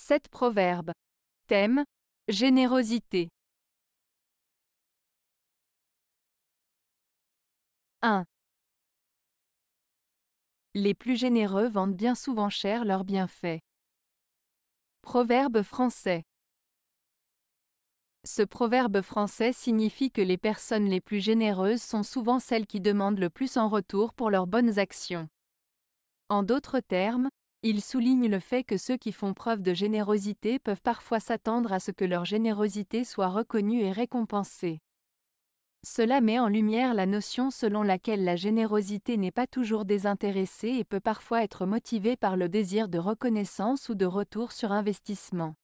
7 proverbes. Thème Générosité. 1. Les plus généreux vendent bien souvent cher leurs bienfaits. Proverbe français. Ce proverbe français signifie que les personnes les plus généreuses sont souvent celles qui demandent le plus en retour pour leurs bonnes actions. En d'autres termes, il souligne le fait que ceux qui font preuve de générosité peuvent parfois s'attendre à ce que leur générosité soit reconnue et récompensée. Cela met en lumière la notion selon laquelle la générosité n'est pas toujours désintéressée et peut parfois être motivée par le désir de reconnaissance ou de retour sur investissement.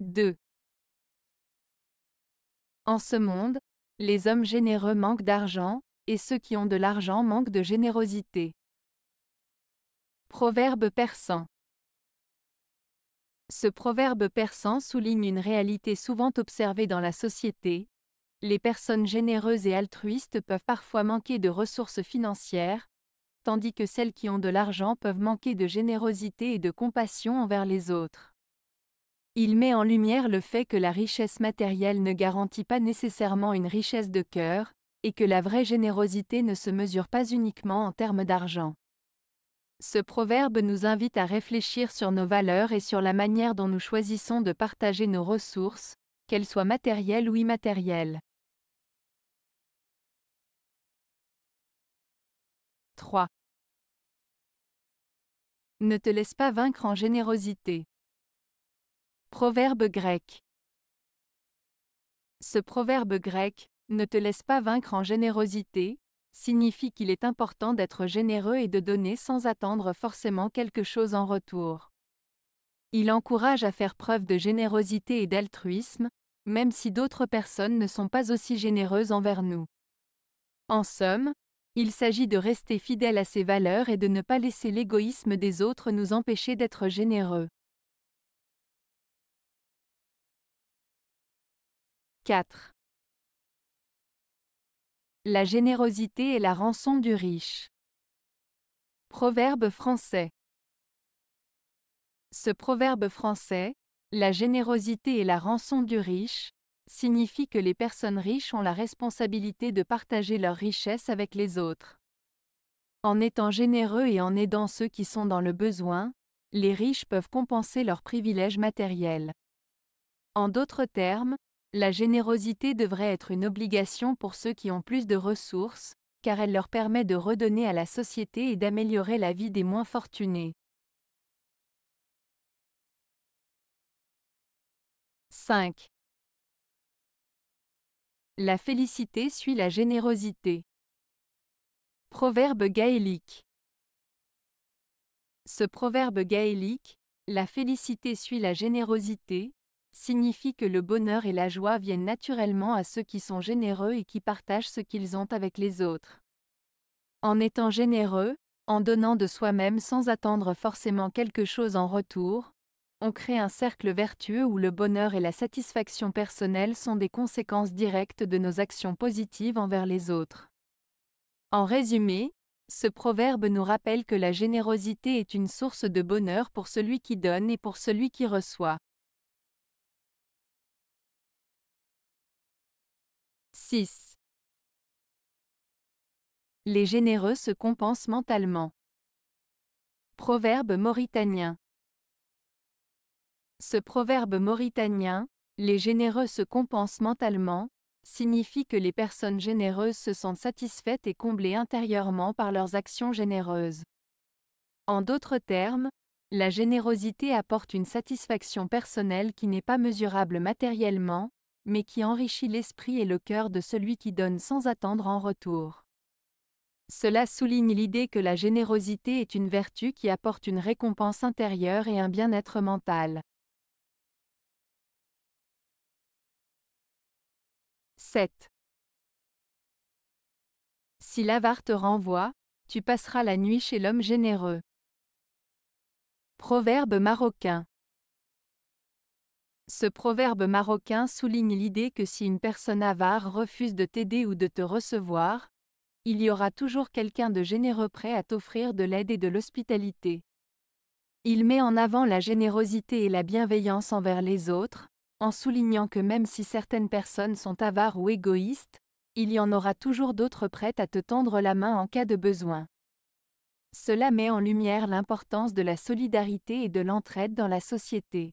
2. En ce monde, les hommes généreux manquent d'argent, et ceux qui ont de l'argent manquent de générosité. Proverbe persan. Ce proverbe persan souligne une réalité souvent observée dans la société. Les personnes généreuses et altruistes peuvent parfois manquer de ressources financières, tandis que celles qui ont de l'argent peuvent manquer de générosité et de compassion envers les autres. Il met en lumière le fait que la richesse matérielle ne garantit pas nécessairement une richesse de cœur, et que la vraie générosité ne se mesure pas uniquement en termes d'argent. Ce proverbe nous invite à réfléchir sur nos valeurs et sur la manière dont nous choisissons de partager nos ressources, qu'elles soient matérielles ou immatérielles. 3. Ne te laisse pas vaincre en générosité. Proverbe grec. Ce proverbe grec, ne te laisse pas vaincre en générosité, signifie qu'il est important d'être généreux et de donner sans attendre forcément quelque chose en retour. Il encourage à faire preuve de générosité et d'altruisme, même si d'autres personnes ne sont pas aussi généreuses envers nous. En somme, il s'agit de rester fidèle à ses valeurs et de ne pas laisser l'égoïsme des autres nous empêcher d'être généreux. 4. La générosité est la rançon du riche. Proverbe français. Ce proverbe français, la générosité est la rançon du riche, signifie que les personnes riches ont la responsabilité de partager leur richesse avec les autres. En étant généreux et en aidant ceux qui sont dans le besoin, les riches peuvent compenser leurs privilèges matériels. En d'autres termes, la générosité devrait être une obligation pour ceux qui ont plus de ressources, car elle leur permet de redonner à la société et d'améliorer la vie des moins fortunés. 5. La félicité suit la générosité. Proverbe gaélique. Ce proverbe gaélique, la félicité suit la générosité, signifie que le bonheur et la joie viennent naturellement à ceux qui sont généreux et qui partagent ce qu'ils ont avec les autres. En étant généreux, en donnant de soi-même sans attendre forcément quelque chose en retour, on crée un cercle vertueux où le bonheur et la satisfaction personnelle sont des conséquences directes de nos actions positives envers les autres. En résumé, ce proverbe nous rappelle que la générosité est une source de bonheur pour celui qui donne et pour celui qui reçoit. 6. Les généreux se compensent mentalement. Proverbe mauritanien. Ce proverbe mauritanien, les généreux se compensent mentalement, signifie que les personnes généreuses se sentent satisfaites et comblées intérieurement par leurs actions généreuses. En d'autres termes, la générosité apporte une satisfaction personnelle qui n'est pas mesurable matériellement, mais qui enrichit l'esprit et le cœur de celui qui donne sans attendre en retour. Cela souligne l'idée que la générosité est une vertu qui apporte une récompense intérieure et un bien-être mental. 7. Si l'avare te renvoie, tu passeras la nuit chez l'homme généreux. Proverbe marocain. Ce proverbe marocain souligne l'idée que si une personne avare refuse de t'aider ou de te recevoir, il y aura toujours quelqu'un de généreux prêt à t'offrir de l'aide et de l'hospitalité. Il met en avant la générosité et la bienveillance envers les autres, en soulignant que même si certaines personnes sont avares ou égoïstes, il y en aura toujours d'autres prêtes à te tendre la main en cas de besoin. Cela met en lumière l'importance de la solidarité et de l'entraide dans la société.